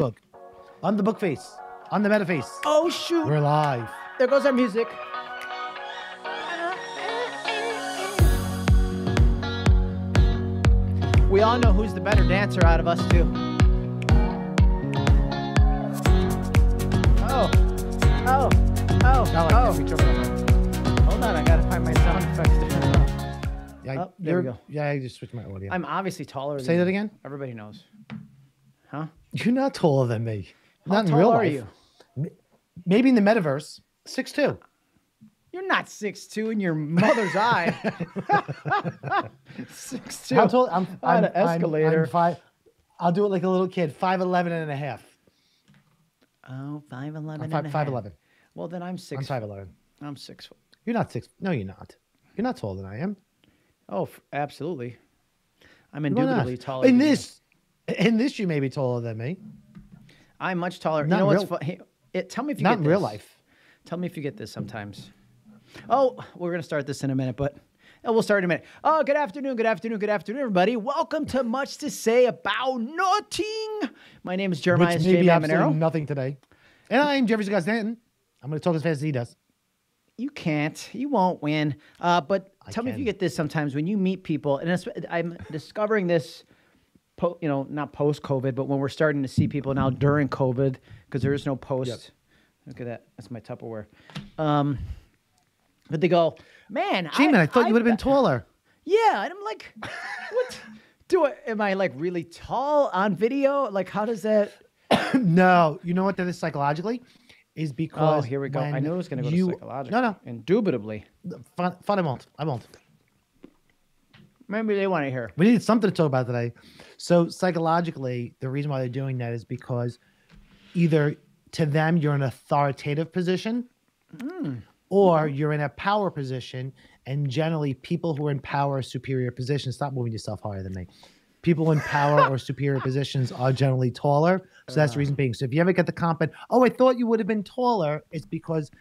Facebook, on the book face, on the meta face. Oh shoot! We're live. There goes our music. We all know who's the better dancer out of us two. Oh, oh, oh, oh. can reach over there. Hold on, I gotta find my sound effects to turn it on. Yeah, Oh, there we go. Yeah, I just switched my audio. I'm obviously taller. Say that again? Everybody knows. Huh? You're not taller than me. How not in tall real are life. you? Maybe in the metaverse, six two. You're not six two in your mother's eye. six two. How tall? I'm, On I'm, an I'm- escalator. I'm five. I'll do it like a little kid. Five eleven and a half. Oh, five eleven. I'm five five eleven. Well, then I'm six. I'm five eleven. I'm six foot. You're not six. No, you're not. You're not taller than I am. Oh, f- absolutely. I'm indubitably taller. In this, in this, you may be taller than me. I'm much taller. Not you know in what's real- funny? It, tell me if you Not in real this. life. Tell me if you get this sometimes. Oh, we're gonna start this in a minute, but oh, we'll start in a minute. Oh, good afternoon, good afternoon, good afternoon, everybody. Welcome to Much to Say About Nothing. My name is Jeremiah Which may be absolutely nothing today. And I'm Jeffrey Scott Stanton. I'm going to talk as fast as he does. You can't. You won't win. Uh, but I tell me if you get this sometimes when you meet people, and I'm discovering this, po, you know, not post COVID, but when we're starting to see people now during COVID, because there is no post. Look at that. That's my Tupperware. Um, but they go, man. Gee, man, I thought you would have been taller. Yeah, and I'm like, what? Do I? Am I like really tall on video? Like, how does that? no, you know what that is psychologically? Is because. Oh, because here we go. I knew it was going to go you- to psychological. No, no, Indubitably. fun, fun. I won't. I won't. Maybe they want to hear. We need something to talk about today. So psychologically, the reason why they're doing that is because either to them you're in an authoritative position, Hmm. or you're in a power position. And generally, people who are in power or superior positions, stop moving yourself higher than me. People in power or superior positions are generally taller. So that's the reason being. So if you ever get the comment, oh, I thought you would have been taller, it's because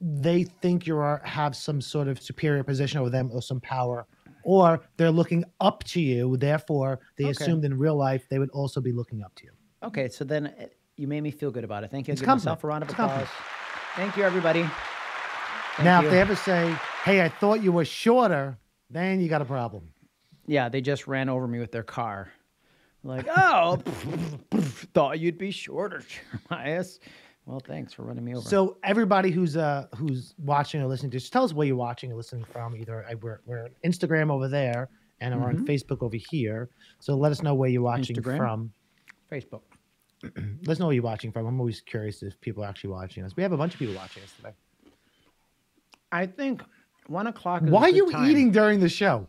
they think you are have some sort of superior position over them or some power, or they're looking up to you. Therefore, they Okay. assumed in real life they would also be looking up to you. Okay, so then uh, you made me feel good about it. Thank you. It's Give myself a round of applause. Thank you, everybody. Thank now, you. if they ever say, "Hey, I thought you were shorter," then you got a problem. yeah, they just ran over me with their car. Like, oh, thought you'd be shorter, Jeremiah. Well, thanks for running me over. So everybody who's uh who's watching or listening to, just tell us where you're watching or listening from. Either I, we're we're on Instagram over there, and we're on Facebook over here. So let us know where you're watching Mm-hmm. Instagram? from. Facebook. Let us know where you're watching from. I'm always curious if people are actually watching us. We have a bunch of people watching us today. I think one o'clock. Is a Why are you time. eating during the show?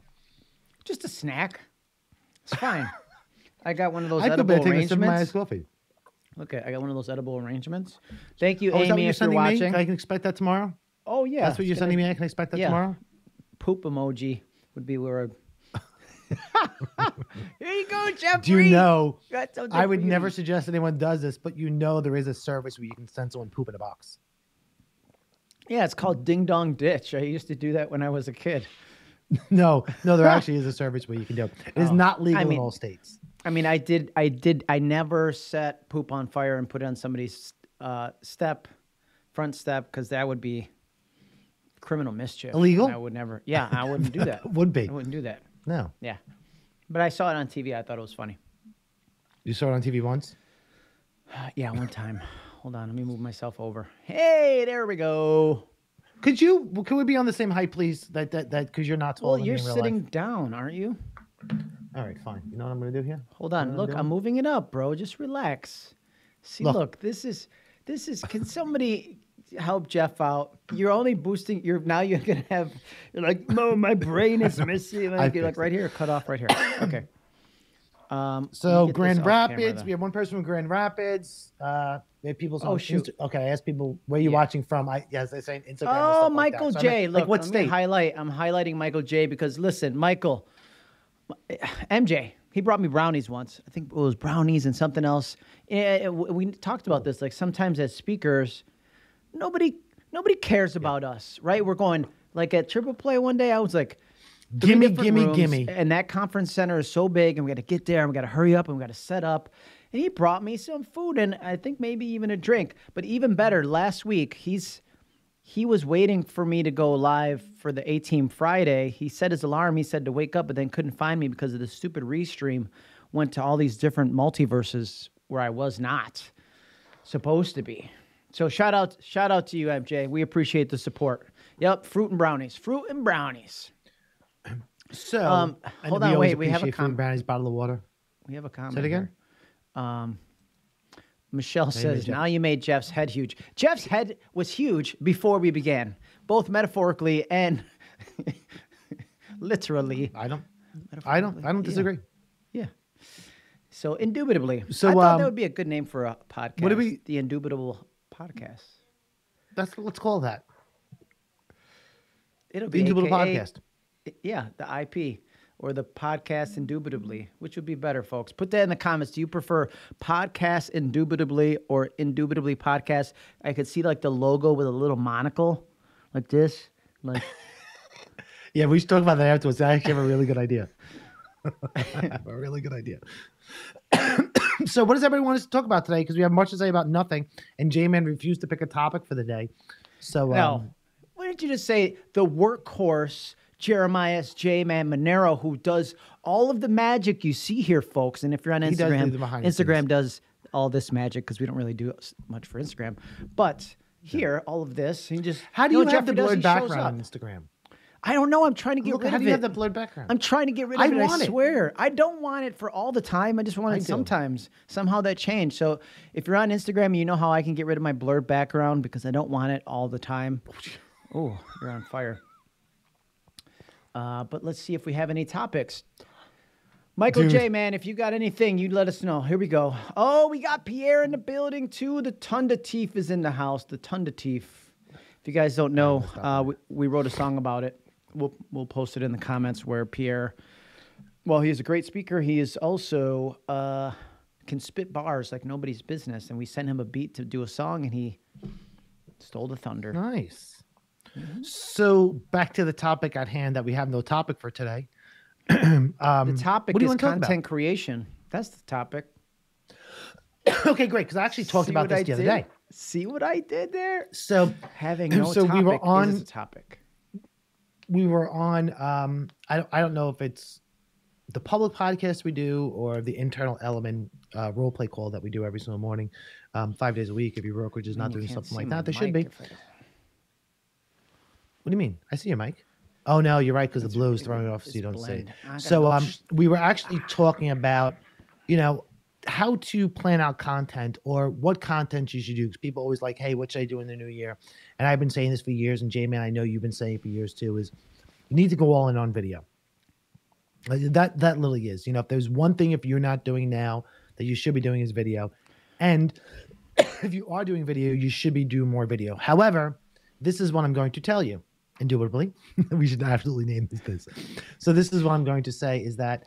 Just a snack. It's fine. I got one of those I feel edible bad taking a sip of my arrangements. iced coffee. Okay, I got one of those edible arrangements. Thank you, Oh, is Amy, you're if you're sending me? watching. I can expect that tomorrow. Oh yeah, That's what you're sending me. I can expect that Yeah. tomorrow. Poop emoji would be where. Here you go, Jeffrey. Do you know? I would never suggest anyone does this, but you know there is a service where you can send someone poop in a box. Yeah, it's called Ding Dong Ditch. I used to do that when I was a kid. No, no, there actually is a service where you can do it. It is Oh, not legal I mean- in all states. I mean, I did, I did, I never set poop on fire and put it on somebody's uh, step, front step, because that would be criminal mischief. Illegal? I would never. Yeah, I wouldn't do that. Would be. I wouldn't do that. No. Yeah, but I saw it on TV. I thought it was funny. You saw it on TV once? Yeah, one time. Hold on, let me move myself over. Hey, there we go. Could you, could we be on the same height, please? That, that, that, because you're not tall. Well, you're sitting down, aren't you? All right, fine. You know what I'm going to do here? Hold on. I'm Look, doing? I'm moving it up, bro. Just relax. See, Look. look, this is this is can somebody help Jeff out? You're only boosting you're now you're gonna have you're like, no, my brain is missing. Like, you're like right here, cut off right here. Okay. Um So Grand Rapids, we have one person from Grand Rapids. Uh, we have people. Oh, shoot. Insta- okay, I asked people where you Yeah. watching from. I yes, they say Instagram. Oh, like Michael I J. meant, Look, like what state? highlight. I'm highlighting Michael J. because listen, Michael, MJ, he brought me brownies once. I think it was brownies and something else. Eh, eh, we talked about this. Like sometimes as speakers, nobody nobody cares about us, right? We're going like at Triple Play one day. I was like. Gimme, gimme, rooms, gimme. And that conference center is so big, and we got to get there, and we got to hurry up, and we got to set up. and he brought me some food and I think maybe even a drink. But even better, last week he's he was waiting for me to go live for the A Team Friday. He set his alarm. He said to wake up, but then couldn't find me because of the stupid restream. Went to all these different multiverses where I was not supposed to be. So shout out, shout out to you, MJ. We appreciate the support. Yep, fruit and brownies, fruit and brownies. So, Um, hold on, wait, we have a and brownies, bottle of water. We have a comment. Say it again. Um, Michelle says, "Now you made Jeff's head huge. Jeff's head was huge before we began, both metaphorically and literally. I don't. I don't. I don't Yeah. disagree. Yeah. So indubitably. So, I thought um, that would be a good name for a podcast. what do we- The Indubitable Podcast. That's let's call that It'll the be Indubitable AKA Podcast. Yeah, the IP or the podcast indubitably, which would be better, folks. Put that in the comments. Do you prefer podcast indubitably or indubitably podcast? I could see like the logo with a little monocle like this. Like Yeah, we should talk about that afterwards. I actually have a really good idea. I have a really good idea. so, what does everybody want us to talk about today? Because we have much to say about nothing, and J-Man refused to pick a topic for the day. So, no. um, Why didn't you just say the workhorse Jeremiah J Man Maneiro, who does all of the magic you see here, folks? And if you're on Instagram, the Instagram does all this magic because we don't really do much for Instagram. But here, all of this, he just how do know you what have the Jeffrey does? blurred background on Instagram? I don't know. I'm trying to get Look, rid how of do you it. have the blurred background? I'm trying to get rid of I it. want I it. swear. I don't want it for all the time. I just want I it do. sometimes. Somehow that changed. So if you're on Instagram, you know how I can get rid of my blurred background because I don't want it all the time. Oh, you're on fire. Uh, but let's see if we have any topics. Michael Dude. J, man, if you got anything, you let us know. Here we go. Oh, we got Pierre in the building too. The Tunda Teef is in the house. The Tunda Teef. If you guys don't know, uh, we, we wrote a song about it. We'll we'll post it in the comments where Pierre. Well, he is a great speaker. He is also uh, can spit bars like nobody's business. And we sent him a beat to do a song, and he stole the thunder. Nice. Mm-hmm. So, back to the topic at hand that we have no topic for today. um, The topic what do you is want to content creation. That's the topic. okay, great. Because I actually talked See about what this I the other day. See what I did there? So, Having no So we topic were on- is a topic. we were on um I don't, I don't know if it's the public podcast we do or the internal Elliman uh, role play call that we do every single morning um, five days a week if your brokerage is not Man, you doing something like that they should be mic what do you mean? I see your mic. Oh no you're right because the blue is throwing it off so you don't see. it blend. I so um we were actually talking about you know how to plan out content or what content you should do. Because people always like hey what should i do in the new year? And i've been saying this for years and j-man i know you've been saying it for years too is you need to go all in on video. That that literally is. You know if there's one thing if you're not doing now that you should be doing is video. And if you are doing video you should be doing more video. However this is what i'm going to tell you indubitably. We should absolutely name this this so this is what i'm going to say is that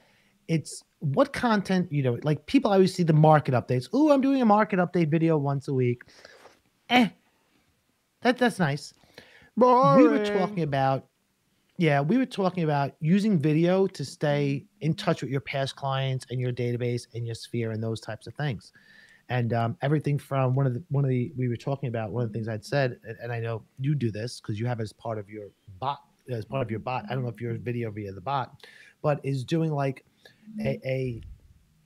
it's what content you know like people always see the market updates. Oh i'm doing a market update video once a week. Eh that that's nice. We were talking about yeah we were talking about using video to stay in touch with your past clients and your database and your sphere and those types of things and um, everything from one of the one of the we were talking about one of the things i'd said and, and i know you do this because you have as part of your bot as part of your bot. I don't know if you're video via the bot but is doing like a a,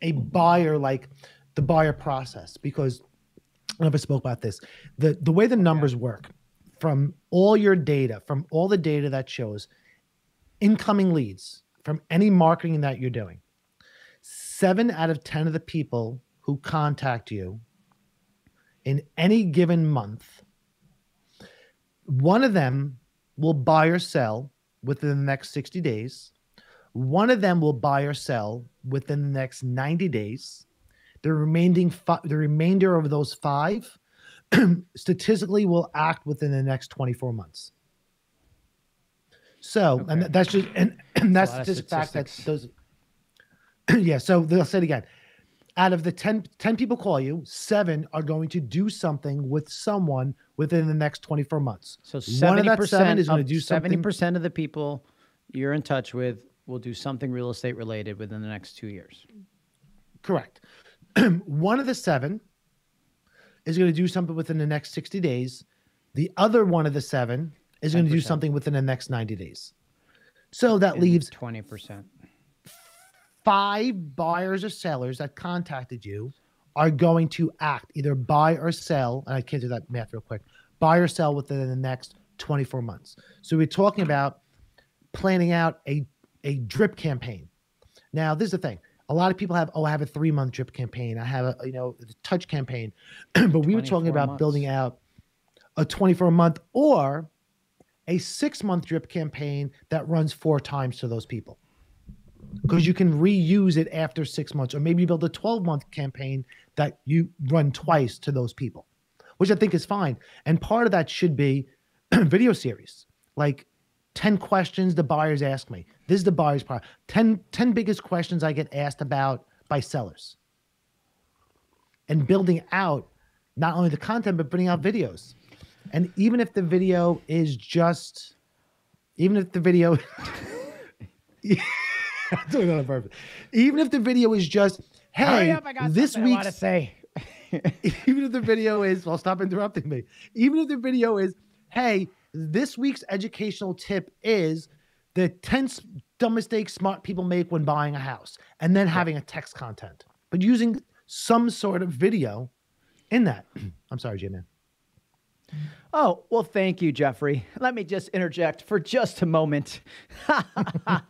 a buyer like the buyer process. Because I never spoke about this. The the way the numbers work from all your data, from all the data that shows incoming leads from any marketing that you're doing, seven out of 10 of the people who contact you in any given month, one of them will buy or sell within the next 60 days. One of them will buy or sell within the next 90 days. The remaining fi- the remainder of those five statistically will act within the next 24 months. So, and that's just and, and that's lot fact that those yeah, so they'll say it again. Out of the 10, 10 people call you, seven are going to do something with someone within the next 24 months. So One seventy of that seven percent is going to do seventy something. percent of the people you're in touch with will do something real estate related within the next two years. Correct. one of the seven is going to do something within the next 60 days. The other one of the seven is going to do something within the next 90 days. So that leaves twenty percent. Five buyers or sellers that contacted you are going to act either buy or sell. And I can't do that math real quick. Buy or sell within the next 24 months. So we're talking about planning out a, a drip campaign. Now, this is the thing. A lot of people have, oh, I have a three month drip campaign. I have a, you know, a touch campaign. but we were talking 24 about building out a 24 month or a six month drip campaign that runs four times to those people because you can reuse it after six months, or maybe you build a 12 month campaign that you run twice to those people, which I think is fine. And part of that should be video series, like 10 questions the buyers ask me. This is the buyer's part. 10, 10 biggest questions I get asked about by sellers. And building out not only the content, but putting out videos. And even if the video is just, even if the video, I'm doing that on purpose. Even if the video is just, hey, this week's to say. even if the video is, well, stop interrupting me. Even if the video is, hey, this week's educational tip is the 10 s- dumb mistakes smart people make when buying a house, and then having a text content, but using some sort of video in that. I'm sorry, J Man. Oh, well, thank you, Jeffrey. Let me just interject for just a moment. uh,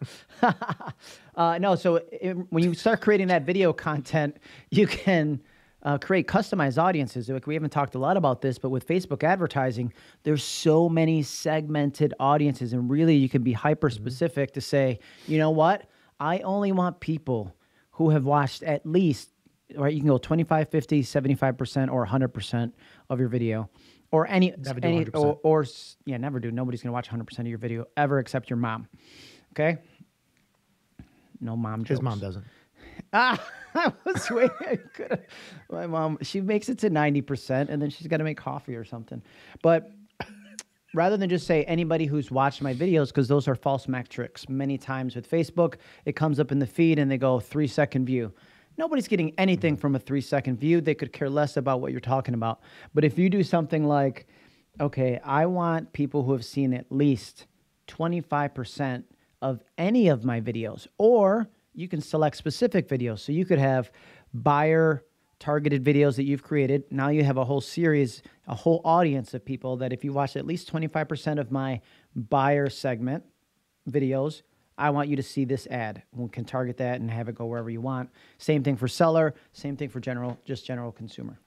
no, so it, when you start creating that video content, you can uh, create customized audiences. Like we haven't talked a lot about this, but with Facebook advertising, there's so many segmented audiences, and really you can be hyper specific to say, you know what? I only want people who have watched at least right you can go 25 50 75% or 100% of your video or any, Never do any or, or yeah never do. Nobody's going to watch 100% of your video ever except your mom okay? No mom jokes. His mom doesn't. ah i was waiting I could've- my mom she makes it to 90% and then she's got to make coffee or something. But rather than just say anybody who's watched my videos because those are false metrics. Many times with facebook it comes up in the feed and they go three second view nobody's getting anything mm-hmm. from a three second view. They could care less about what you're talking about. But if you do something like okay i want people who have seen at least 25% of any of my videos or you can select specific videos. So you could have buyer targeted videos that you've created. Now you have a whole series, a whole audience of people that if you watch at least 25% of my buyer segment videos, I want you to see this ad. We can target that and have it go wherever you want. Same thing for seller, same thing for general, just general consumer.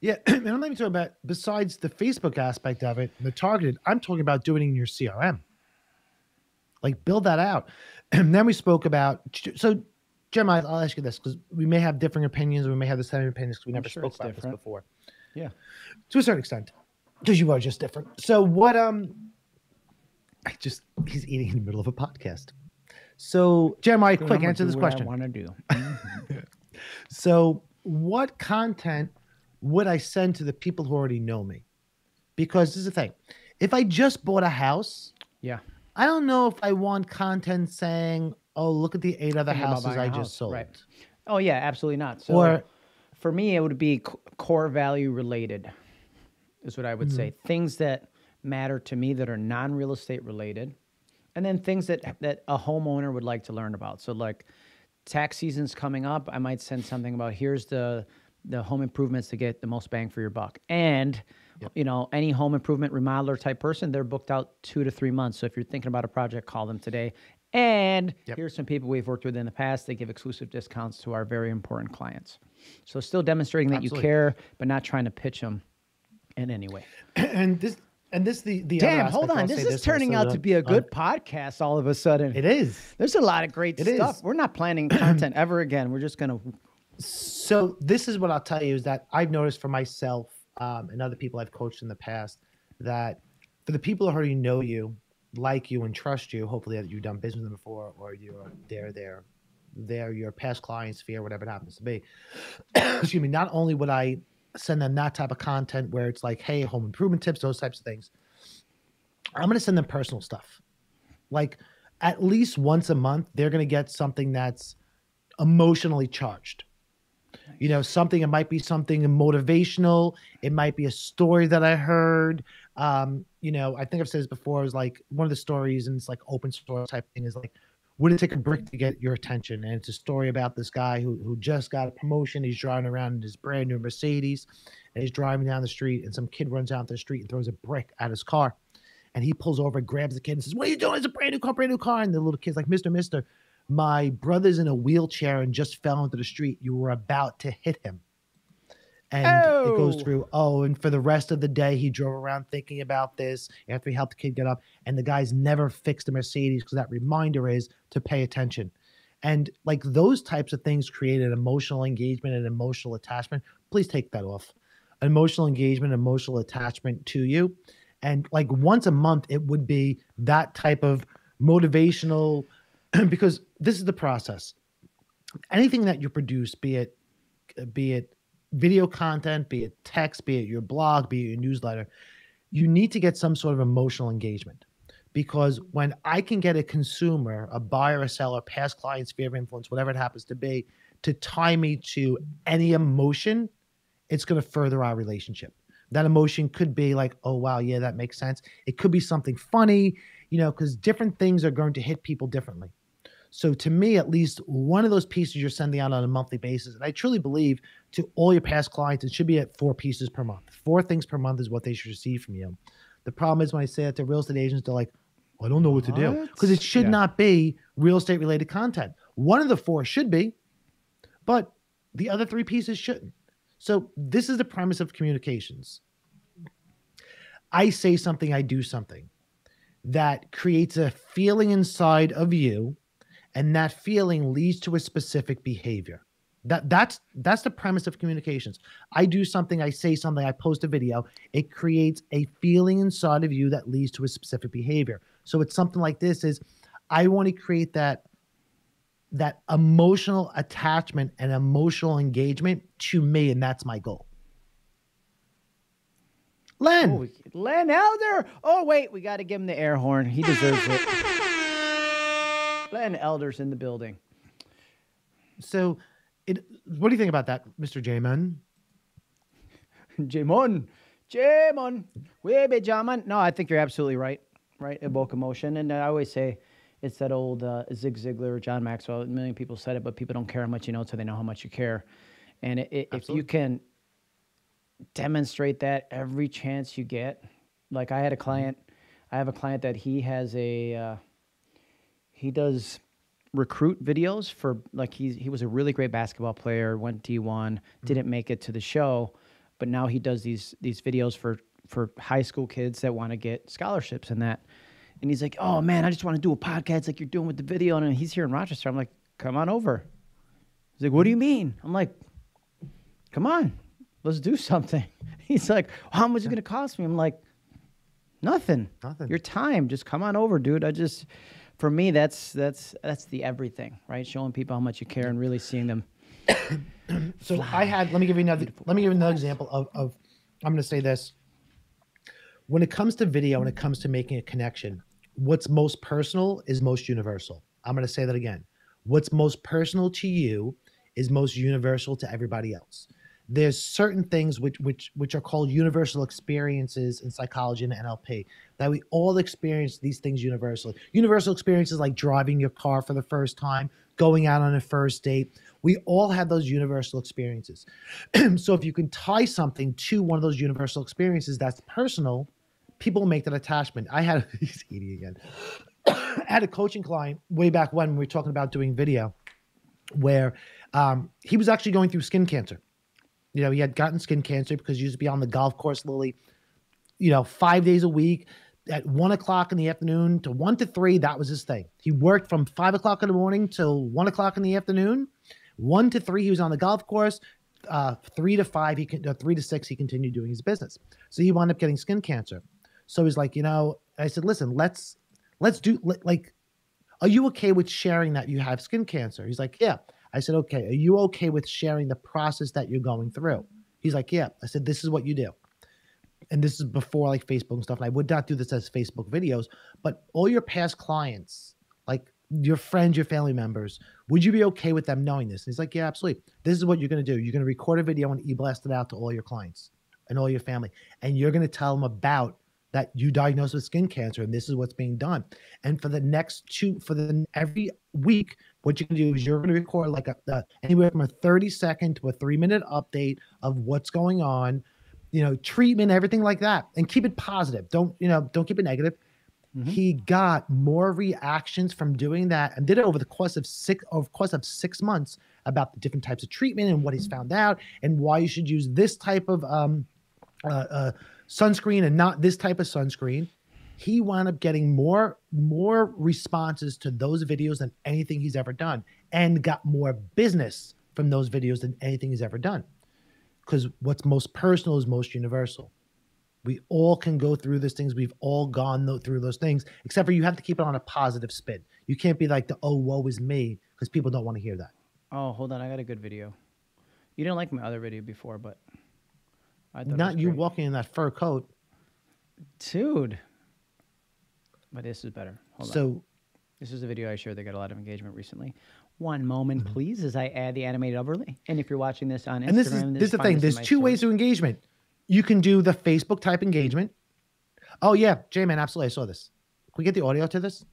Yeah, and I'm not even talking about besides the Facebook aspect of it, the targeted. I'm talking about doing it in your CRM. Like build that out, and then we spoke about. So, Jim, I'll ask you this because we may have differing opinions, we may have the same opinions because we never sure spoke about different. this before, Yeah. to a certain extent, because you are just different. So, what? Um, I just he's eating in the middle of a podcast. So, Jeremiah, quick answer this question. I want to do. So, what content would I send to the people who already know me? Because this is the thing. If I just bought a house, yeah. I don't know if I want content saying, "Oh, look at the eight other about houses I just house, sold." right. Oh yeah, absolutely not. So Or- for me, it would be core value related, is what I would say. Mm-hmm. Things that matter to me that are non-real estate related, and then things that that a homeowner would like to learn about. So like tax season's coming up, I might send something about here's the the home improvements to get the most bang for your buck. And you know, any home improvement remodeler type person, they're booked out two to three months. So if you're thinking about a project, call them today. And Yep. here's some people we've worked with in the past. They give exclusive discounts to our very important clients. So still demonstrating that Absolutely. you care, but not trying to pitch them in any way. And this and this the the Damn, hold on. This is turning out to be a good podcast all of a sudden. it is. There's a lot of great It stuff. is. We're not planning content ever again. We're just gonna So this is what I'll tell you is that I've noticed for myself um, and other people I've coached in the past that for the people who already know you, like you, and trust you, hopefully that you've done business with them before or you're they're there, they're your past clients, sphere, whatever it happens to be. Excuse me. Not only would I send them that type of content where it's like, hey, home improvement tips, those types of things. I'm gonna send them personal stuff. Like at least once a month, they're gonna get something that's emotionally charged You know, something, it might be something motivational. It might be a story that I heard. Um, you know, I think I've said this before, is like one of the stories and it's like open source type thing is like, would it take a brick to get your attention? And it's a story about this guy who, who just got a promotion. He's driving around in his brand new Mercedes and he's driving down the street and some kid runs out the street and throws a brick at his car. And he pulls over, grabs the kid and says, What are you doing? It's a brand new car, brand new car. And the little kid's like, Mister, Mister, my brother's in a wheelchair and just fell into the street. You were about to hit him. And oh. it goes oh. through, oh, and for the rest of the day, he drove around thinking about this after he helped the kid get up. And the guy's never fixed the Mercedes because that reminder is to pay attention. And like those types of things create an emotional engagement and emotional attachment. Please take that off. Emotional engagement, emotional attachment to you. And like once a month, it would be that type of motivational, because this is the process. Anything that you produce, be it be it video content, be it text, be it your blog, be it your newsletter, you need to get some sort of emotional engagement. Because when I can get a consumer, a buyer, a seller, past client, sphere of influence, whatever it happens to be, to tie me to any emotion, it's going to further our relationship. That emotion could be like, oh, wow, yeah, that makes sense. It could be something funny, you know, because different things are going to hit people differently. So to me, at least one of those pieces you're sending out on a monthly basis, and I truly believe to all your past clients, it should be at four pieces per month. Four things per month is what they should receive from you. The problem is when I say that to real estate agents, they're like, I don't know what, what? to do because it should yeah. not be real estate related content. One of the four should be, but the other three pieces shouldn't. So this is the premise of communications. I say something, I do something that creates a feeling inside of you and that feeling leads to a specific behavior. That that's that's the premise of communications. I do something i say something i post a video it creates a feeling inside of you that leads to a specific behavior. So it's something like this is i want to create that that emotional attachment and emotional engagement to me and that's my goal. Len! Oh, len elder! Oh wait we got to give him the air horn. He deserves it len elder's in the building so it, what do you think about that, Mr. Jamon? Jamon, Jamon, Webe Jaman. No, I think you're absolutely right. Right, evoke emotion, and I always say it's that old uh, Zig Ziglar John Maxwell. A million people said it, but people don't care how much you know until they know how much you care. And it, it, if you can demonstrate that every chance you get, like I had a client, I have a client that he has a, uh, he does recruit videos for like he he was a really great basketball player, went D1, mm-hmm. didn't make it to the show, but now he does these these videos for for high school kids that want to get scholarships and that. And he's like, "Oh man, I just want to do a podcast like you're doing with the video." And he's here in Rochester. I'm like, "Come on over." He's like, "What do you mean?" I'm like, "Come on, let's do something." He's like, "How much is it gonna cost me?" I'm like, "Nothing. Nothing. Your time. Just come on over, dude. I just." For me, that's that's that's the everything, right? Showing people how much you care and really seeing them. so fly. I had. Let me give you another. Let me give you another example of of. I'm going to say this. When it comes to video, when it comes to making a connection, what's most personal is most universal. I'm going to say that again. What's most personal to you is most universal to everybody else there's certain things which which which are called universal experiences in psychology and NLP that we all experience these things universally. Universal experiences like driving your car for the first time, going out on a first date. We all have those universal experiences. so if you can tie something to one of those universal experiences that's personal, people make that attachment. I had he's eating again. I had a coaching client way back when we were talking about doing video, where um, he was actually going through skin cancer you know, he had gotten skin cancer because he used to be on the golf course, Lily, you know, five days a week at one o'clock in the afternoon to one to three. That was his thing. He worked from five o'clock in the morning till one o'clock in the afternoon. One to three, he was on the golf course. Uh, three to five, he can, uh, three to six, he continued doing his business. So he wound up getting skin cancer. So he's like, you know, I said, listen, let's let's do like, are you okay with sharing that you have skin cancer? He's like, yeah. I said, okay, are you okay with sharing the process that you're going through? He's like, yeah. I said, this is what you do. And this is before like Facebook and stuff. And I would not do this as Facebook videos, but all your past clients, like your friends, your family members, would you be okay with them knowing this? And he's like, yeah, absolutely. This is what you're going to do. You're going to record a video and e-blast it out to all your clients and all your family. And you're going to tell them about that you diagnosed with skin cancer and this is what's being done. And for the next two, for the every week, what you can do is you're going to record like a, a anywhere from a 30 second to a three minute update of what's going on, you know, treatment, everything like that, and keep it positive. Don't, you know, don't keep it negative. Mm-hmm. He got more reactions from doing that and did it over the course of six over course of six months about the different types of treatment and what he's found out and why you should use this type of um, uh, uh, sunscreen and not this type of sunscreen. He wound up getting more more responses to those videos than anything he's ever done, and got more business from those videos than anything he's ever done. Because what's most personal is most universal. We all can go through those things. We've all gone through those things, except for you have to keep it on a positive spin. You can't be like the "oh woe is me" because people don't want to hear that. Oh, hold on, I got a good video. You didn't like my other video before, but not you walking in that fur coat, dude. But this is better. Hold so, on. this is a video I shared that got a lot of engagement recently. One moment, mm-hmm. please, as I add the animated overlay. And if you're watching this on Instagram, and this is this is the thing. There's two story. ways to engagement. You can do the Facebook type engagement. Oh yeah, J man, absolutely. I saw this. Can we get the audio to this?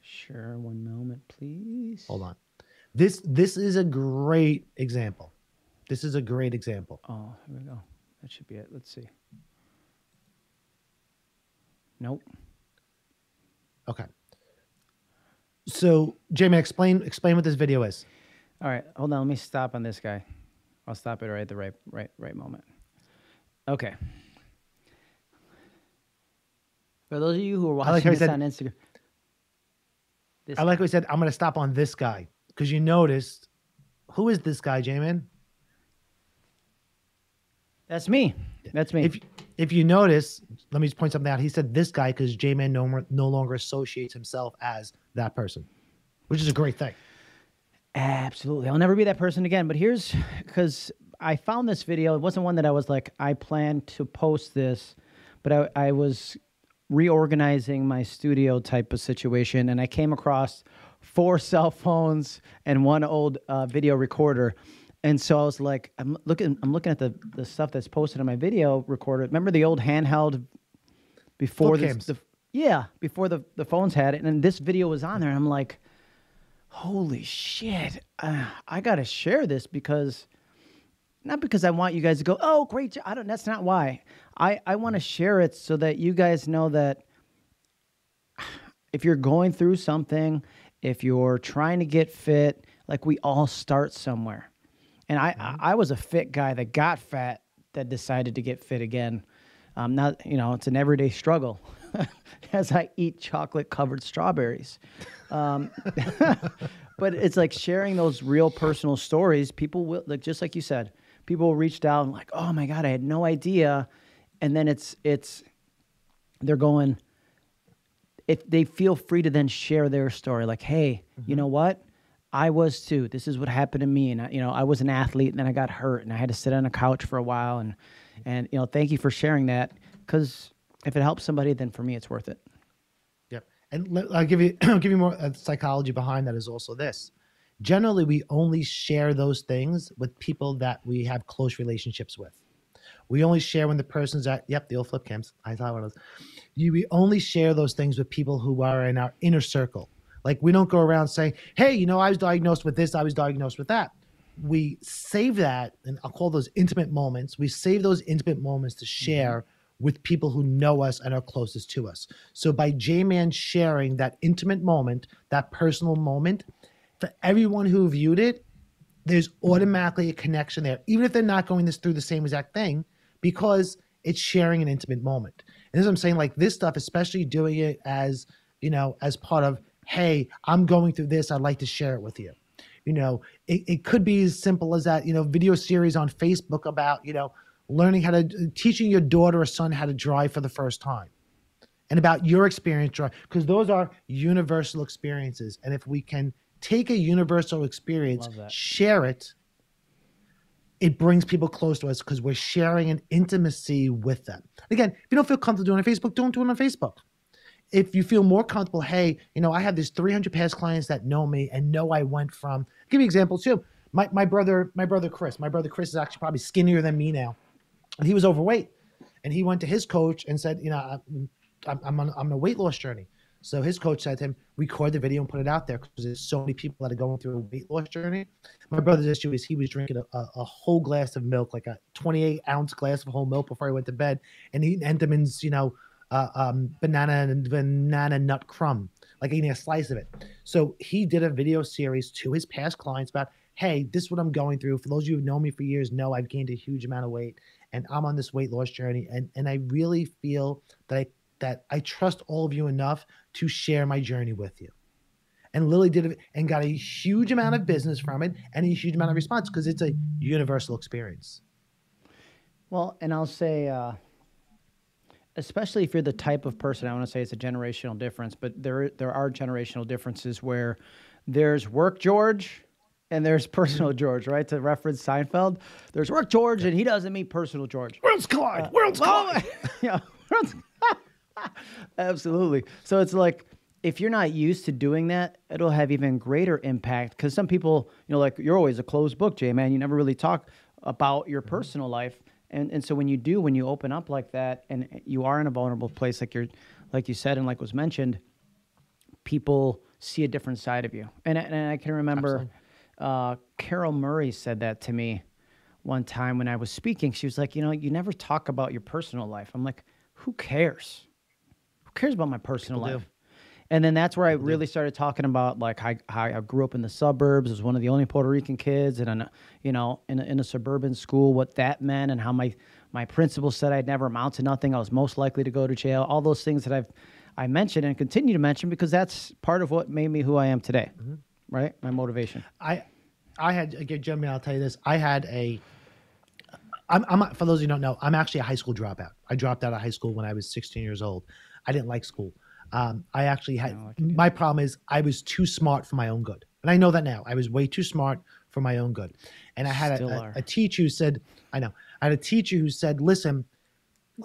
Sure. One moment, please. Hold on. This this is a great example. This is a great example. Oh, here we go. That should be it. Let's see. Nope. Okay. So, Jamie, explain explain what this video is. All right, hold on. Let me stop on this guy. I'll stop it right at the right right right moment. Okay. For those of you who are watching like this said, on Instagram, I like what we said. I'm going to stop on this guy because you noticed who is this guy, J-Man? That's me. That's me. If if you notice, let me just point something out. He said this guy because J Man no, no longer associates himself as that person, which is a great thing. Absolutely. I'll never be that person again. But here's because I found this video. It wasn't one that I was like, I plan to post this, but I, I was reorganizing my studio type of situation and I came across four cell phones and one old uh, video recorder and so I was like, I'm looking, I'm looking at the the stuff that's posted on my video recorder. Remember the old handheld before this, the, yeah, before the the phones had it, and this video was on there. And I'm like, holy shit, uh, I gotta share this because not because I want you guys to go, oh great, I don't. That's not why. I I want to share it so that you guys know that if you're going through something, if you're trying to get fit, like we all start somewhere and I, mm-hmm. I, was a fit guy that got fat that decided to get fit again. Um, not you know, it's an everyday struggle as I eat chocolate covered strawberries. Um, but it's like sharing those real personal stories. People will like just like you said, people reached out and like, oh my god, I had no idea. And then it's it's they're going. If they feel free to then share their story, like, hey, mm-hmm. you know what? I was too. This is what happened to me, and I, you know, I was an athlete, and then I got hurt, and I had to sit on a couch for a while, and and you know, thank you for sharing that, because if it helps somebody, then for me, it's worth it. Yep, and I'll give you I'll give you more uh, psychology behind that is also this. Generally, we only share those things with people that we have close relationships with. We only share when the person's at yep, the old flip cams. I thought one of those. You, we only share those things with people who are in our inner circle like we don't go around saying, "Hey, you know, I was diagnosed with this, I was diagnosed with that." We save that, and I'll call those intimate moments. We save those intimate moments to mm-hmm. share mm-hmm. with people who know us and are closest to us. So by J Man sharing that intimate moment, that personal moment, for everyone who viewed it, there's automatically a connection there, even if they're not going this through the same exact thing, because it's sharing an intimate moment. And as I'm saying, like this stuff, especially doing it as you know, as part of hey, I'm going through this. I'd like to share it with you. You know, it, it could be as simple as that, you know, video series on Facebook about, you know, learning how to teaching your daughter or son how to drive for the first time and about your experience drive because those are universal experiences. And if we can take a universal experience, share it, it brings people close to us because we're sharing an intimacy with them. Again, if you don't feel comfortable doing it on Facebook, don't do it on Facebook if you feel more comfortable, hey, you know, I have these 300 past clients that know me and know I went from. I'll give you an example too. My my brother, my brother Chris, my brother Chris is actually probably skinnier than me now, and he was overweight, and he went to his coach and said, you know, I'm I'm, on I'm on a weight loss journey. So his coach said to him, record the video and put it out there because there's so many people that are going through a weight loss journey. My brother's issue is he was drinking a, a, a whole glass of milk, like a 28 ounce glass of whole milk before he went to bed, and eating Entenmann's, you know, uh, um, banana and banana nut crumb, like eating a slice of it. So he did a video series to his past clients about, hey, this is what I'm going through. For those of you who've known me for years, know I've gained a huge amount of weight, and I'm on this weight loss journey, and and I really feel that I that I trust all of you enough to share my journey with you. And Lily did it and got a huge amount of business from it and a huge amount of response because it's a universal experience. Well, and I'll say, uh, especially if you're the type of person, I want to say it's a generational difference, but there there are generational differences where there's work George and there's personal George, right? To reference Seinfeld, there's work George and he doesn't meet personal George. Worlds collide. Uh, worlds collide. yeah, worlds Absolutely. So it's like if you're not used to doing that, it'll have even greater impact because some people, you know, like you're always a closed book, Jay, man. You never really talk about your mm-hmm. personal life. And and so when you do, when you open up like that and you are in a vulnerable place like you're like you said and like was mentioned, people see a different side of you. And and I can remember uh, Carol Murray said that to me one time when I was speaking. She was like, you know, you never talk about your personal life. I'm like, who cares? Who cares about my personal People life? Do. And then that's where I really started talking about like how, how, I grew up in the suburbs as one of the only Puerto Rican kids, and you know in a, in a suburban school, what that meant, and how my my principal said I'd never amount to nothing. I was most likely to go to jail. All those things that I've I mentioned and continue to mention because that's part of what made me who I am today, mm-hmm. right? My motivation. I I had again, Jimmy. I'll tell you this. I had a. I'm, I'm for those who don't know. I'm actually a high school dropout. I dropped out of high school when I was 16 years old. I didn't like school. Um, I actually had my problem is I was too smart for my own good, and I know that now. I was way too smart for my own good, and I had a, a, a, teacher who said, "I know." I had a teacher who said, "Listen,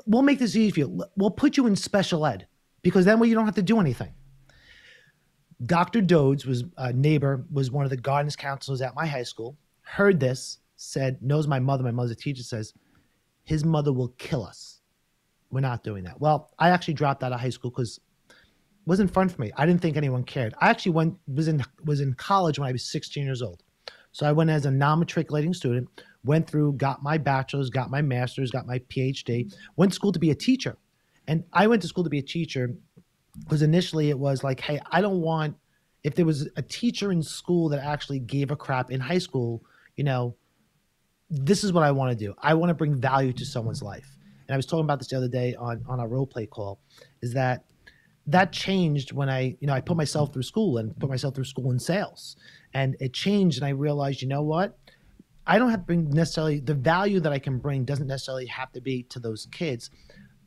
we'll make this easy for you. We'll put you in special ed because then way you don't have to do anything." Dr. Dodes was a neighbor, was one of the guidance counselors at my high school. Heard this, said, knows my mother. My mother's a teacher. Says, his mother will kill us we're not doing that. Well, I actually dropped out of high school because wasn't fun for me. I didn't think anyone cared. I actually went was in was in college when I was 16 years old. So I went as a non-matriculating student, went through, got my bachelor's, got my master's, got my PhD, went to school to be a teacher. And I went to school to be a teacher because initially it was like, hey, I don't want if there was a teacher in school that actually gave a crap in high school, you know, this is what I want to do. I want to bring value to someone's life and I was talking about this the other day on on our role play call, is that that changed when I, you know, I put myself through school and put myself through school in sales, and it changed, and I realized, you know what, I don't have to bring necessarily the value that I can bring doesn't necessarily have to be to those kids.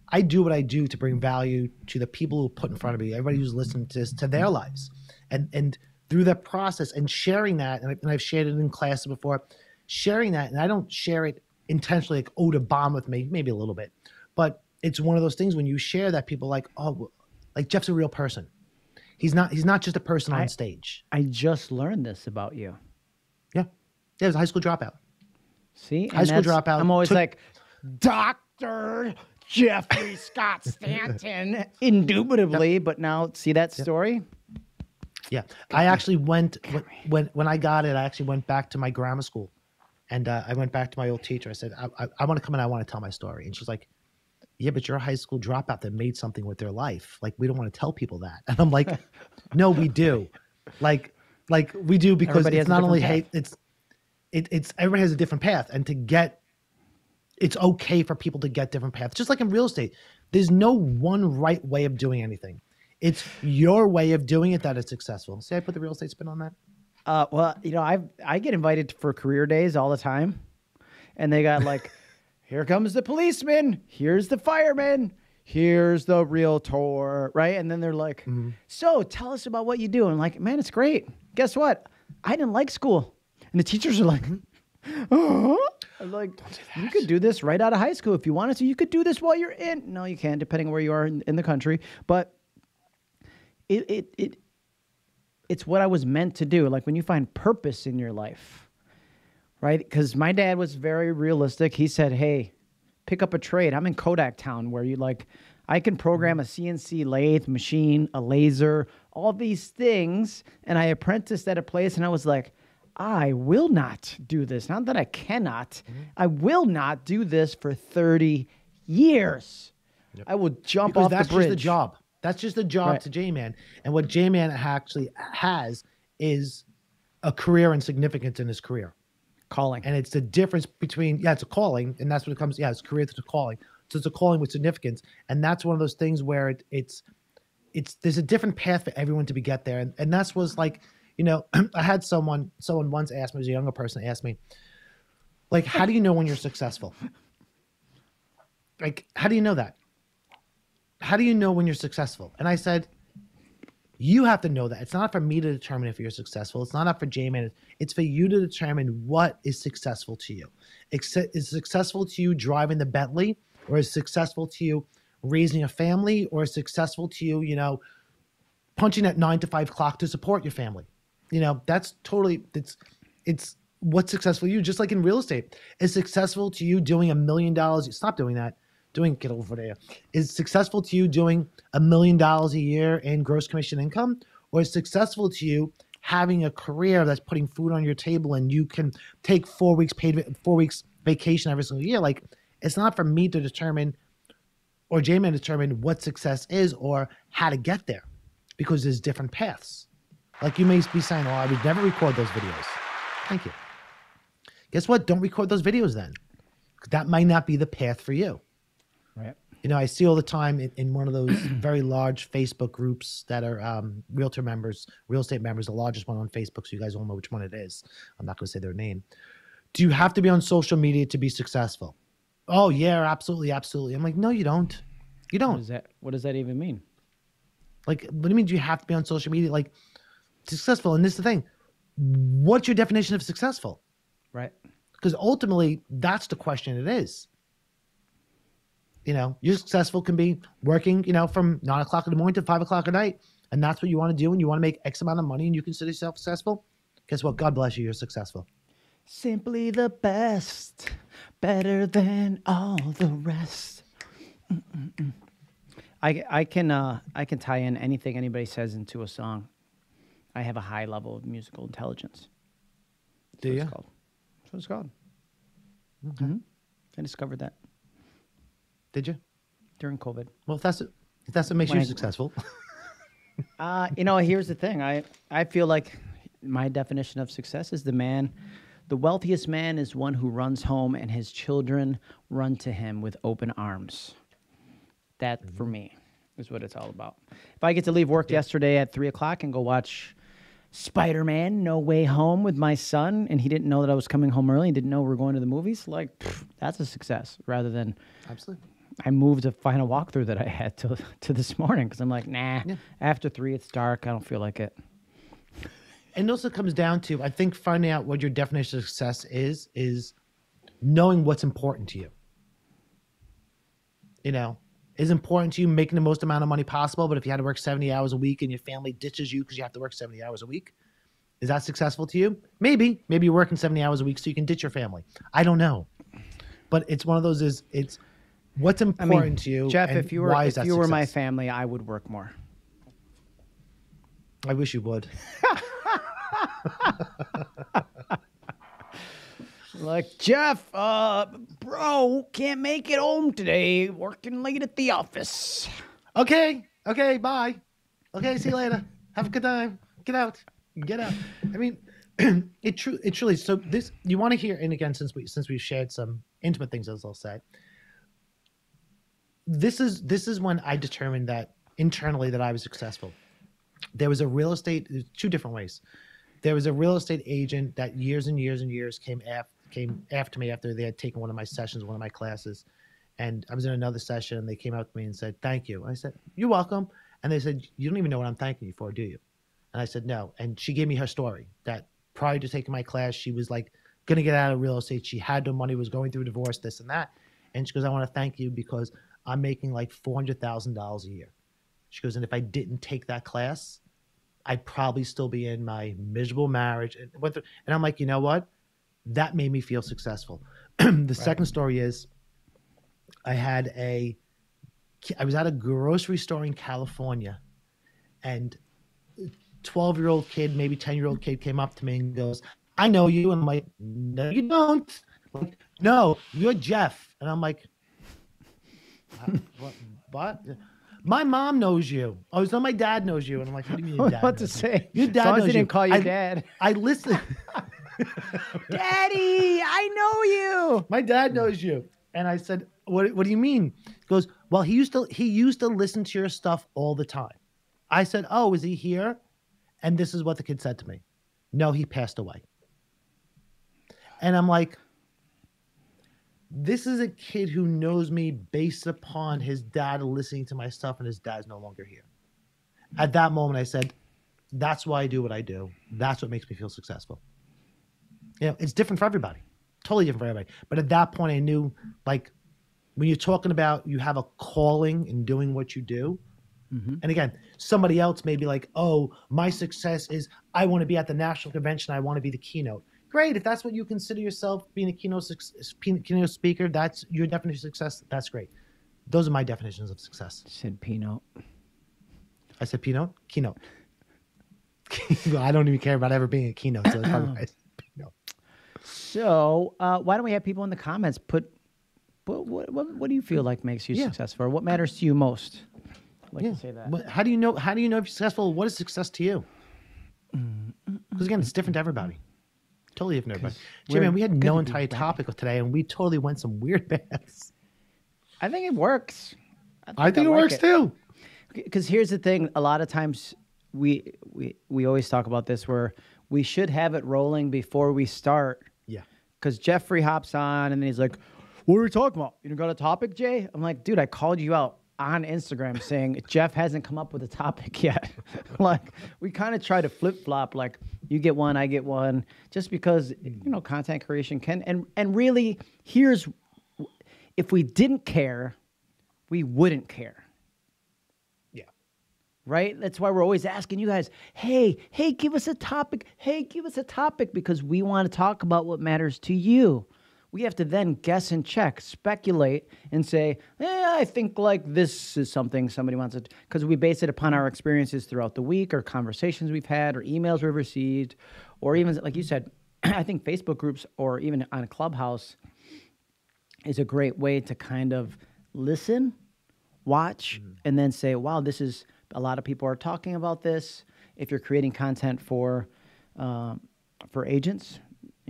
I do what I do to bring value to the people who put in front of me, everybody who's listening to this, to their lives, and and through that process and sharing that, and, I, and I've shared it in classes before, sharing that, and I don't share it intentionally like oh to bomb with me maybe a little bit. But it's one of those things when you share that people like oh like jeff's a real person. He's not he's not just a person on stage. I just learned this about you. Yeah. Yeah was a high school dropout. See high school dropout i'm always took, like dr jeffrey scott stanton indubitably but now see that story? Yeah. I actually went when, when when i got it i actually went back to my grammar school. And uh, I went back to my old teacher. I said, I, I, I want to come and I want to tell my story. And she's like, Yeah, but you're a high school dropout that made something with their life. Like, we don't want to tell people that. And I'm like, No, we do. Like, like we do because everybody it's not only path. hate, it's, it, it's everybody has a different path. And to get, it's okay for people to get different paths. Just like in real estate, there's no one right way of doing anything. It's your way of doing it that is successful. See, I put the real estate spin on that. Uh, well, you know, I I get invited for career days all the time, and they got like, here comes the policeman, here's the fireman, here's the realtor, right? And then they're like, mm-hmm. so tell us about what you do. And I'm like, man, it's great. Guess what? I didn't like school, and the teachers are like. Oh. I'm like, Don't do that. you could do this right out of high school if you wanted to. You could do this while you're in. No, you can't, depending on where you are in, in the country. But it it it it's what I was meant to do. Like when you find purpose in your life, right? Because my dad was very realistic. He said, "Hey, pick up a trade. I'm in Kodak Town, where you like." I can program a CNC lathe machine, a laser, all these things. And I apprenticed at a place and I was like, I will not do this. Not that I cannot, Mm-hmm. I will not do this for 30 years. I will jump because off that's the bridge. just the job. That's just the job Right. to J Man. And what J Man actually has is a career and significance in his career. Calling. And it's the difference between yeah, it's a calling, and that's what it comes. Yeah, it's career to a calling. So it's a calling with significance, and that's one of those things where it, it's it's there's a different path for everyone to be get there, and and that's was like you know I had someone someone once asked me, as a younger person, asked me, like, how do you know when you're successful? Like, how do you know that? How do you know when you're successful? And I said, you have to know that. It's not for me to determine if you're successful. It's not up for J-Man. It's for you to determine what is successful to you. Is successful to you driving the Bentley, or is successful to you raising a family, or is successful to you, you know, punching at nine to five clock to support your family? You know, that's totally it's it's what's successful to you. Just like in real estate, is successful to you doing a million dollars? Stop doing that. Doing get over there. Is successful to you doing a million dollars a year in gross commission income, or is successful to you having a career that's putting food on your table and you can take four weeks paid four weeks vacation every single year? Like it's not for me to determine or J-Man determine what success is or how to get there because there's different paths. Like you may be saying, oh, I would never record those videos. Thank you. Guess what? Don't record those videos then. That might not be the path for you. You know, I see all the time in, in one of those very large Facebook groups that are um, realtor members, real estate members, the largest one on Facebook, so you guys all know which one it is. I'm not going to say their name. Do you have to be on social media to be successful? Oh, yeah, absolutely, absolutely. I'm like, no, you don't. You don't. does that what does that even mean? Like, what do you mean do you have to be on social media? Like, successful. And this is the thing. What's your definition of successful? Right. Because ultimately, that's the question it is. You know, you're successful can be working, you know, from nine o'clock in the morning to five o'clock at night. And that's what you want to do. And you want to make X amount of money and you consider yourself successful. Guess what? God bless you. You're successful. Simply the best, better than all the rest. Mm-mm-mm. I I can uh I can tie in anything anybody says into a song. I have a high level of musical intelligence. Do That's you? what it's called. That's what it's called. Mhm. I discovered that Did you? during COVID. Well, if that's if that's what makes When you I- successful. Uh, you know, here's the thing. I, I feel like my definition of success is the man, the wealthiest man is one who runs home and his children run to him with open arms. That, for me, is what it's all about. If I get to leave work yesterday at three o'clock and go watch Spider Man No Way Home with my son, and he didn't know that I was coming home early and didn't know we are going to the movies, like, pff, that's a success rather than Absolutely. I moved a final walkthrough that I had to to this morning because I'm like, nah. Yeah. After three, it's dark. I don't feel like it. And also comes down to I think finding out what your definition of success is is knowing what's important to you. You know, is important to you making the most amount of money possible, but if you had to work 70 hours a week and your family ditches you because you have to work 70 hours a week, is that successful to you? Maybe. Maybe you're working 70 hours a week so you can ditch your family. I don't know. But it's one of those is it's what's I important mean, to you. Jeff, and if you were if you were my family, I would work more. I wish you would. Like Jeff, uh, bro, can't make it home today. Working late at the office. Okay. Okay. Bye. Okay. See you later. Have a good time. Get out. Get out. I mean, it true. It truly. So this you want to hear, and again, since we since we've shared some intimate things, as I'll say, this is this is when I determined that internally that I was successful. There was a real estate two different ways. There was a real estate agent that years and years and years came after came after me after they had taken one of my sessions, one of my classes, and I was in another session. and They came up to me and said, "Thank you." I said, "You're welcome." And they said, "You don't even know what I'm thanking you for, do you?" And I said, "No." And she gave me her story that prior to taking my class, she was like going to get out of real estate. She had no money, was going through divorce, this and that. And she goes, "I want to thank you because I'm making like four hundred thousand dollars a year." She goes, and if I didn't take that class, I'd probably still be in my miserable marriage. And, and I'm like, you know what? That made me feel successful. the second story is I had a, I was at a grocery store in California and 12 year old kid, maybe 10 year old kid came up to me and goes, I know you. And I'm like, no, you don't. Like, no, you're Jeff. And I'm like, "Uh, what? what? My mom knows you. Oh, so my dad knows you. And I'm like, what do you mean? I Your dad about to knows me?" say. Your as dad knows didn't you. call you I- dad. I listen. Daddy, I know you. My dad knows you. And I said, what, what do you mean? He goes, well, he used to he used to listen to your stuff all the time. I said, oh, is he here? And this is what the kid said to me. No, he passed away. And I'm like, this is a kid who knows me based upon his dad listening to my stuff and his dad's no longer here. At that moment, I said, that's why I do what I do. That's what makes me feel successful. You know, it's different for everybody, totally different for everybody. But at that point, I knew like when you're talking about you have a calling in doing what you do. Mm-hmm. And again, somebody else may be like, oh, my success is I want to be at the national convention. I want to be the keynote. Great. If that's what you consider yourself being a keynote, keynote speaker, that's your definition of success. That's great. Those are my definitions of success. Said Pinot. I said keynote, keynote. I don't even care about ever being a keynote. So that's probably why keynote. So, uh, why don't we have people in the comments put, what, what, what, what do you feel like makes you Yeah. successful? Or what matters to you most? Like Yeah. to say that. But how do you know? How do you know if you're successful? What is success to you? Because again, it's different to everybody. Totally different to everybody. Jim, we're man, we had no entire topic of today, and we totally went some weird paths. I think it works. I think it like works it. too. because here's the thing a lot of times we we we always talk about this where we should have it rolling before we start Yeah. because jeffrey hops on and then he's like what are we talking about you don't got a topic jay i'm like dude i called you out on instagram saying jeff hasn't come up with a topic yet like we kind of try to flip-flop like you get one i get one just because you know content creation can and and really here's if we didn't care we wouldn't care Yeah. right? That's why we're always asking you guys, hey, hey, give us a topic. Hey, give us a topic because we want to talk about what matters to you. We have to then guess and check, speculate, and say, eh, I think like this is something somebody wants to, because we base it upon our experiences throughout the week or conversations we've had or emails we've received, or even, like you said, I think Facebook groups or even on a Clubhouse is a great way to kind of listen, watch, and then say, wow, this is a lot of people are talking about this. If you're creating content for um, for agents,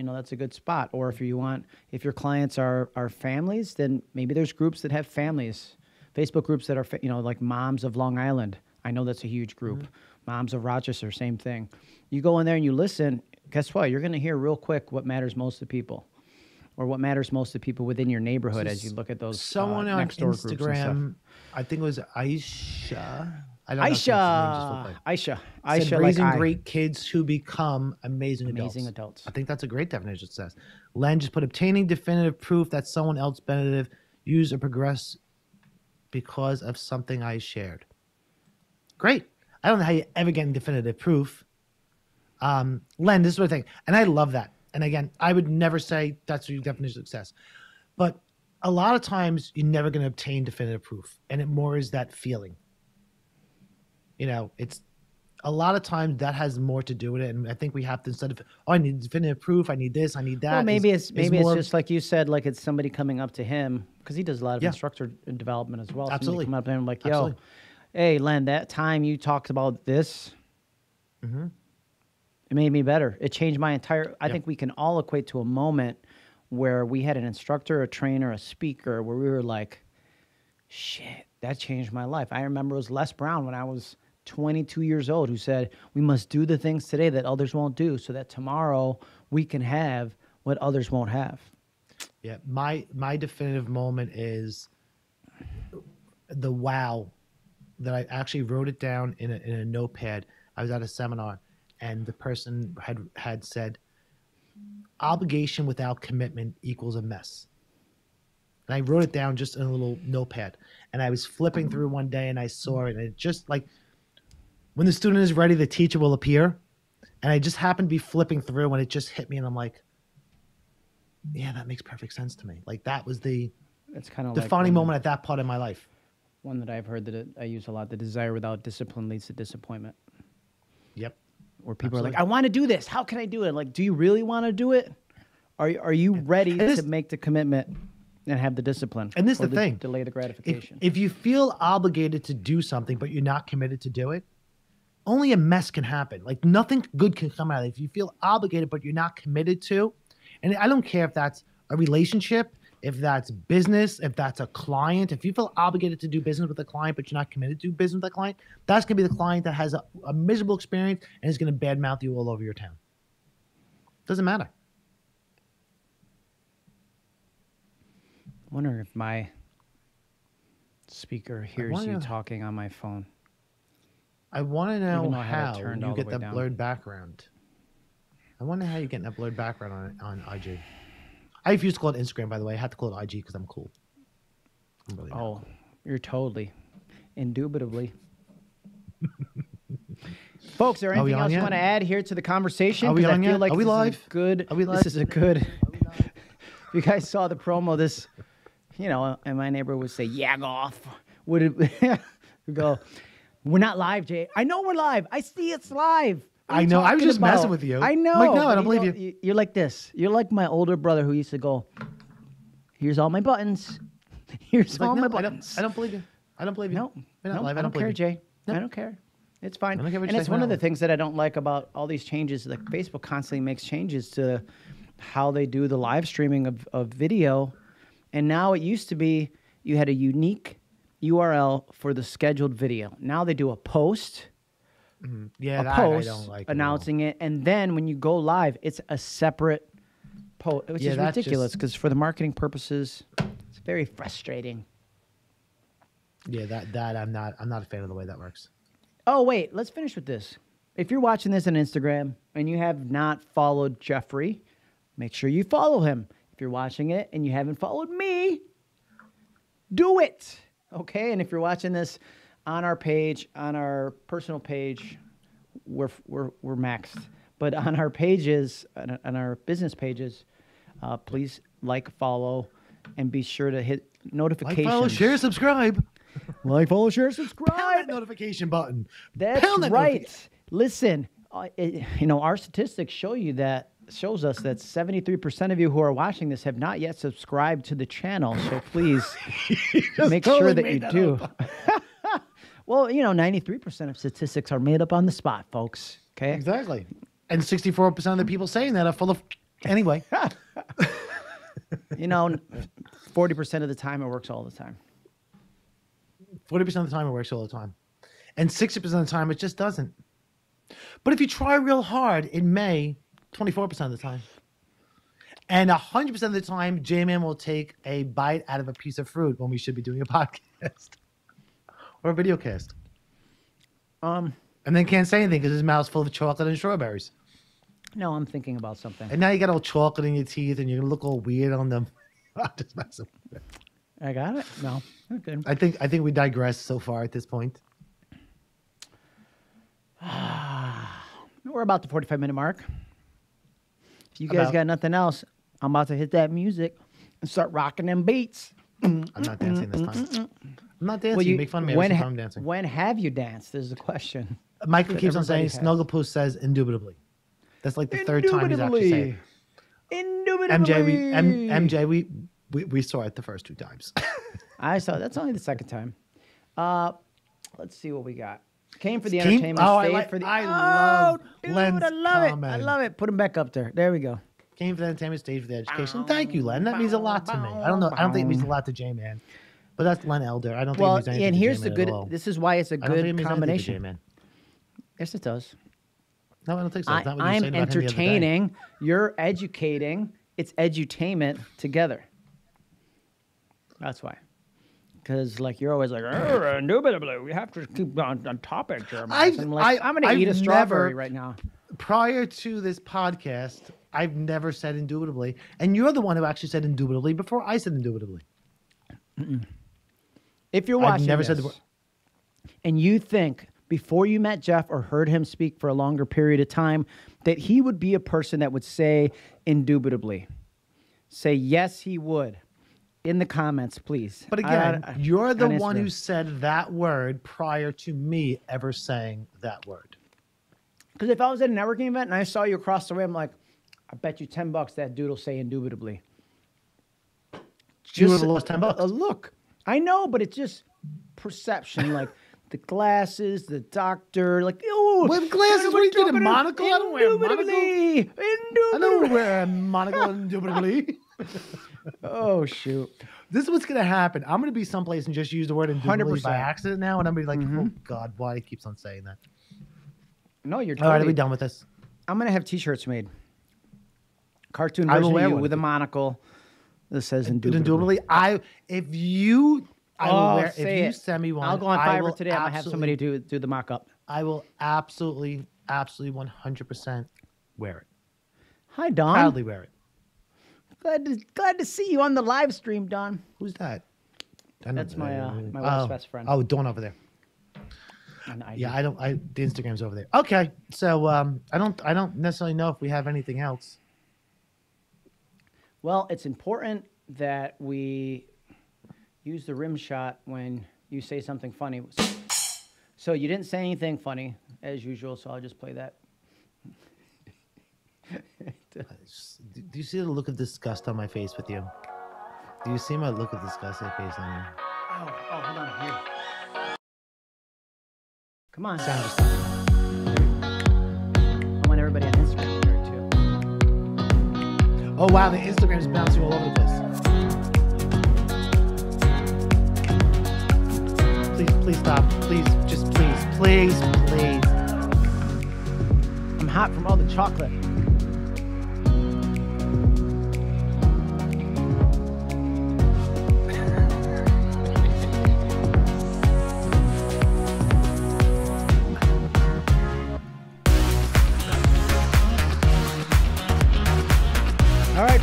you know that's a good spot. Or if you want, if your clients are are families, then maybe there's groups that have families, Facebook groups that are fa- you know like Moms of Long Island. I know that's a huge group. Moms of Rochester, same thing. You go in there and you listen. Guess what? You're going to hear real quick what matters most to people, or what matters most to people within your neighborhood as you look at those Someone uh, on next door groups and stuff. Instagram, I think it was Aisha. I don't know if that's the name, just look Aisha, like- Aisha, Said Aisha, raising like I. great kids who become amazing, Amazing adults. adults. I think that's a great definition of success. Len just put obtaining definitive proof that someone else benefited, used, or progressed because of something I shared. Great. I don't know how you ever get definitive proof. Um, Len, this is what I think, and I love that. And again, I would never say that's your definition of success, but a lot of times you're never going to obtain definitive proof, and it more is that feeling. You know, it's a lot of times that has more to do with it, and I think we have to instead of oh, I need definitive proof, I need this, I need that. Well, maybe it's is maybe it's just like you said, like it's somebody coming up to him because he does a lot of Yeah. instructor development as well. Somebody Absolutely. come up to him like, "Yo, Absolutely. hey, Len, that time you talked about this, Mm-hmm. it made me better. It changed my entire. I Yeah. think we can all equate to a moment where we had an instructor, a trainer, a speaker, where we were like, shit, that changed my life. I remember it was Les Brown when I was 22 years old who said, we must do the things today that others won't do so that tomorrow we can have what others won't have. Yeah, my my definitive moment is the wow that I actually wrote it down in a, in a notepad. I was at a seminar, and the person had had said, "Obligation without commitment equals a mess." and I wrote it down just in a little notepad. And I was flipping through one day and I saw it, and it just like when the student is ready, the teacher will appear. And I just happened to be flipping through, and it just hit me, and I'm like, yeah, that makes perfect sense to me. Like that was the It's kind of defining like moment at that part in my life. One that I've heard that it, I use a lot: the desire without discipline leads to disappointment. Yep. Where people are like, "I want to do this. How can I do it?" Like, do you really want to do it? Are you- are you ready this- to make the commitment and have the discipline? And this is or the thing. delay the If, gratification. if you feel obligated to do something, but you're not committed to do it, only a mess can happen. Like nothing good can come out of it. If you feel obligated, but you're not committed to, and I don't care if that's a relationship, if that's business, if that's a client, if you feel obligated to do business with a client, but you're not committed to business with a client, that's going to be the client that has a, a miserable experience and is going to badmouth you all over your town. Doesn't matter. I wondering if my speaker hears you talking on my phone. I want to know though I have it how you get that down. blurred background. I wonder how you're getting that blurred background on on IG. I refuse to call it Instagram, by the way. I have to call it IG because I'm cool. I'm really. Oh, you're totally, indubitably. Folks, is there anything on else you want to add here to the conversation? Are we 'Cause I on feel yet? like Are we this is a live? good. Are we live? This is a good. If you guys saw the promo. This, you know, and my neighbor would say, "Yag off." Would it go? We're not live, Jay. I know we're live. I see it's live. I know. I was just messing with you. I know. I'm like, no, I don't believe know- you. You're like this. You're like my older brother who used to go. Here's all my buttons. Here's like, all no, my I buttons. don't, I don't believe you. I don't believe you. No, We're not no, live. I don't care, believe you. Jay. I don't care. It's fine. I don't care and it's one of the things that I don't like about all these changes. Like Facebook constantly makes changes to how they do the live streaming of, of video. And now it used to be you had a unique URL for the scheduled video. Now they do a post, mm, Yeah, a post I don't like. announcing it, and then when you go live, it's a separate post, which Yeah, is ridiculous because for the marketing purposes, it's very frustrating. Yeah, that that I'm not. I'm not a fan of the way that works. Oh, wait, let's finish with this. If you're watching this on Instagram and you have not followed Jeffrey, make sure you follow him. If you're watching it and you haven't followed me, do it. Okay? And if you're watching this on our page, on our personal page, we're we're we're maxed. But on our pages, on, on our business pages, uh, please like, follow, and be sure to hit notifications. Like, follow, share, subscribe. like, follow, share, Pound subscribe. that notification button. That's Pound that right. Listen, uh, it, you know our statistics show you that shows us that 73% of you who are watching this have not yet subscribed to the channel. So please make sure that you that do. well, you know, 93% of statistics are made up on the spot, folks. Okay. Exactly. And 64% of the people saying that are full of. Anyway, You know, 40% of the time it works all the time. 40% of the time it works all the time. And 60% of the time it just doesn't. But if you try real hard, it may 24% of the time. And 100% of the time, J Man will take a bite out of a piece of fruit when we should be doing a podcast or a video cast. Um, And then can't say anything because his mouth's full of chocolate and strawberries. no, I'm thinking about something. And now you got all chocolate in your teeth and you're going to look all weird on them. I'm just messing with you. I got it. No, I'm good. I think I think we digress so far at this point. We're about the 45 minute mark. If you guys About. got nothing else, I'm about to hit that music and start rocking them beats. I'm not dancing this time. I'm not dancing. Well, you make fun of me when, ha- time I'm dancing. when have you danced? Is the question. Michael keeps on saying has. Snugglepuss says indubitably. That's like the third time he's actually saying Indubitably. MJ, we M, MJ, we, we we saw it the first two times. I saw that's only the second time. Uh, let's see what we got. Came for the Came- entertainment. oh, I like- for the. I oh, love oh, dude, Len's I love it. I love it. Put him back up there. There we go. Came for the entertainment, stayed for the education. Thank you, Len. That means a lot to me. I don't know. I don't think it means a lot to J Man, but that's Len Elder. I don't think it Well, means anything and to here's the good. This is why it's a don't it good combination. J-Man. Yes, it does. No, I don't think so. I, not what I'm saying about him the other day. entertaining. You're educating. It's edutainment together. That's why. Because like you're always like, indubitably, we have to keep on, on topic, Jeremiah. I've- I'm like, I- I'm gonna I've eat a strawberry never- right now. prior to this podcast, I've never said indubitably, and you're the one who actually said indubitably before I said indubitably. If you're watching, I've never said the word- and you think before you met Jeff or heard him speak for a longer period of time that he would be a person that would say indubitably, say yes, he would. In the comments, please. But again, I- you're the on one who said that word prior to me ever saying that word. Because if I was at a networking event and I saw you across the way, I'm like, I bet you ten bucks that dude will say indubitably. You would have lost ten bucks. A look. I know, but it's just perception. like the glasses, the doctor, like oh, with glasses? What are you doing, a monocle? I don't wear a monocle. Indubitably. I don't wear a monocle indubitably. Oh shoot. This is what's gonna happen. I'm gonna be someplace and just use the word indubitably 100%. by accident now, and I'm gonna be like, oh mm-hmm. god, why he keeps on saying that? No, you're All right, are totally. we done with this? I'm gonna have T-shirts made. Cartoon I will version of wear you one. with a monocle that says Indubitably. indubitably. I if you I will Oh, wear if you it. send me one. I'll go on I Fiverr will today. I'm gonna have somebody absolutely- do do the mock-up. I will absolutely, absolutely, 100 percent wear it. Hi, Don. Proudly wear it. Glad to glad to see you on the live stream, Don. Who's that? That's my, uh, my wife's oh. best friend. Oh, Dawn over there. On IG. Yeah, I don't. I the Instagram's over there. Okay, so um, I don't. I don't necessarily know if we have anything else. Well, it's important that we use the rim shot when you say something funny. So you didn't say anything funny as usual, so I'll just play that. Do you see the look of disgust on my face with you? Do you see my look of disgust on my face on you? Oh, oh, hold on here. Come on. Sound just- I want everybody on Instagram to hear it too. Oh wow, the Instagram's bouncing all over the place. Please, please stop. Please, just please, please, please. I'm hot from all the chocolate.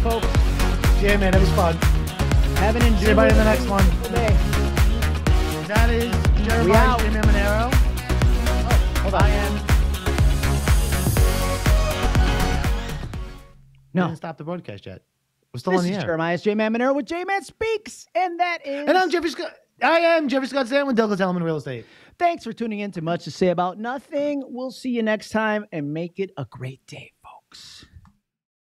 Folks. Yeah, man, it was fun. Have an See everybody in the next one. day. That is Jeremiah. Jim Emanero. Oh, hold on. I am. No. Didn't stop the broadcast yet. We're still This on the is air. Jeremias J Man Maneiro with J Man Speaks, and that is. And I'm Jeffrey Scott. I am Jeffrey Scott Stanton with Douglas Elliman Real Estate. Thanks for tuning in to Much to Say About Nothing. We'll see you next time and make it a great day.